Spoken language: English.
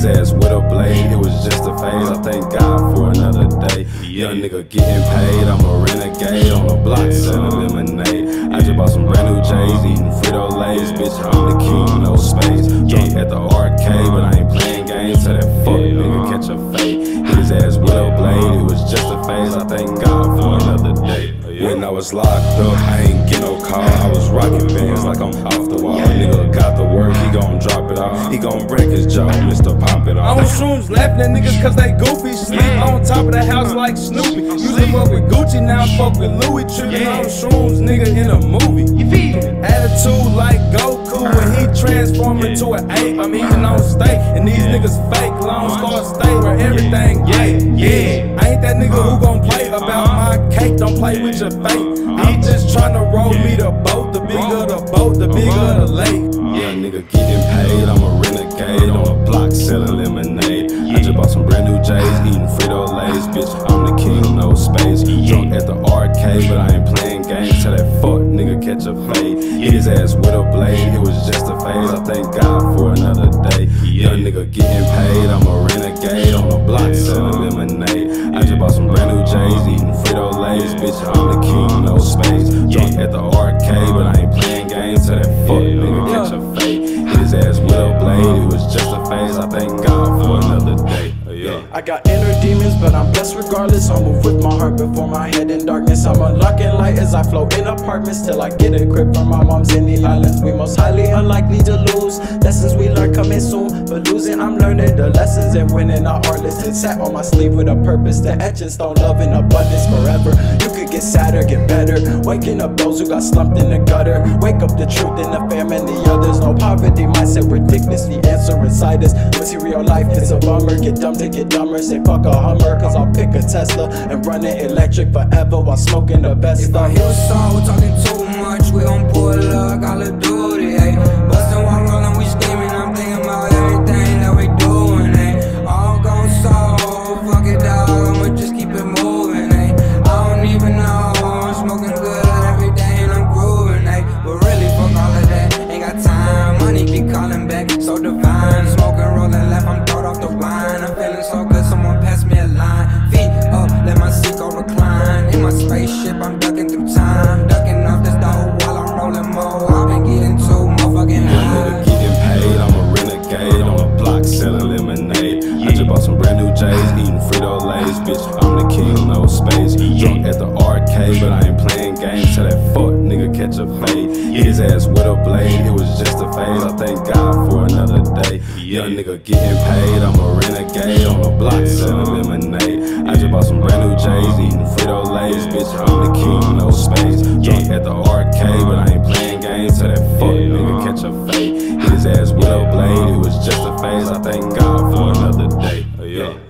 His ass with a blade, it was just a phase. I thank God for another day. Young nigga getting paid, I'm a renegade on the block selling lemonade. I just bought some brand new J's, eating Frito Lays, bitch. I'm the king, no space. Drunk at the arcade, but I ain't playing games. Till that fuck nigga catch a fade. Hit his ass with a blade, it was just a phase. I thank God for another day. When I was locked up, I ain't get no call. I was rocking bands like I'm off the wall. He gon' break his jaw, Mr. Pop it On off. shrooms, laughing at niggas cause they goofy. Sleep on top of the house like Snoopy. Used to fuck with Gucci, now I fuck with Louis. Tripping on shrooms, nigga in a movie. Attitude like Goku when he transform into an ape. I'm eating on steak, and these niggas fake. Lone Star State where everything great. Yeah, I ain't that nigga who gon' play about my cake. Don't play with your fate. He just tryna roll me the boat. The bigger the boat, the bigger the lake. Young nigga getting paid, I'm a renegade on selling lemonade. I just bought some brand new J's, eating Frito Lays, bitch. I'm the king, no space. Drunk at the arcade, but I ain't playing games. Tell that fuck nigga catch a fade. Hit his ass with a blade, it was just a phase. I thank God for another day. Young nigga getting paid, I'm a renegade on the block selling lemonade. I just bought some brand new J's, eating Frito Lays, bitch. I'm the king, no space. Drunk at the arcade, I got inner demons, but I'm blessed regardless. I'll move with my heart before my head in darkness. I'm unlocking light as I float in apartments till I get crib from my mom's in the islands. We most highly unlikely to lose. Lessons we learn coming soon, but losing I'm learning the lessons and winning are artless. It sat on my sleeve with a purpose to etch and stone love in abundance forever. You could get sadder, get better. Waking up those who got slumped in the gutter. Wake up the truth in the fam and the others. No poverty mindset ridiculous. The answer inside us. Material life is a bummer. Get dumb to get dumber. Say fuck a Hummer, cause I'll pick a Tesla and run it electric forever while smoking the best If I hear a song, we're talking too much, we gon' pull up, Duty, ayy. Back, so divine. Smoking, rollin' left, I'm throwed off the wine. I'm feeling so good, someone pass me a line. Feet up, let my seat go recline. In my spaceship, I'm ducking through time. Ducking off this dough while I'm rolling more. I've been getting too motherfucking high. getting paid, I'm a renegade on a block selling lemonade. I just bought some brand new J's, eating Frito Lays, bitch. I'm the king, no space. Drunk at the arcade, but I ain't playing games. Till that fuck nigga catch a fade. Hit his ass with a blade, it was just nigga getting paid. I'm a renegade on the block, selling lemonade. I just bought some brand new J's, eating Frito Lays. Bitch, I'm the king, no space. Drunk at the arcade, but I ain't playing games. So that fuck nigga catch a fate. His ass willow blade, it was just a phase. I thank God for another day. Yeah.